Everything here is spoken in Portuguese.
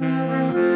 Música